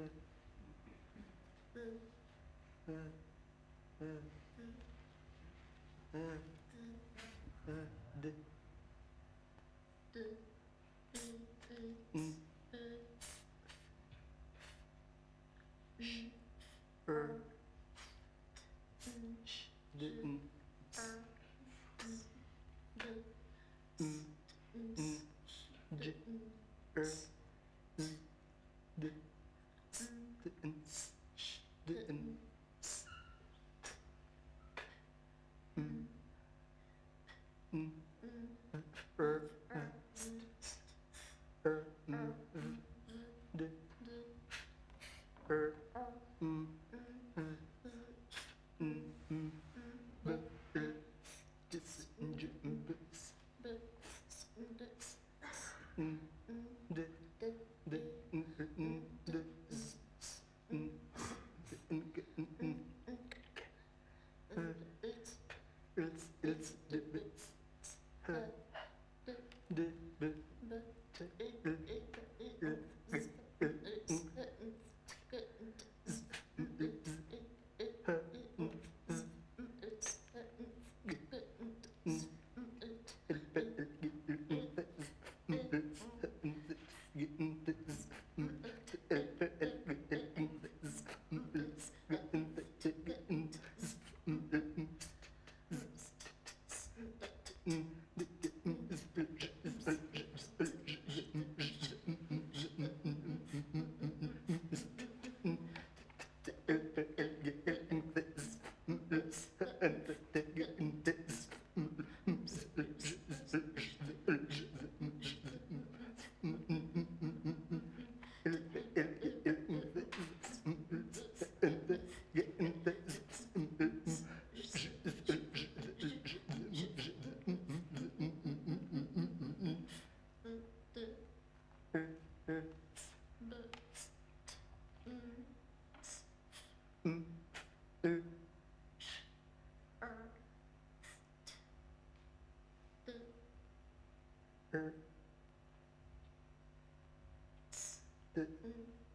嗯。嗯。嗯。嗯。嗯。gente. 对。嗯。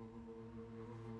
Mm-hmm.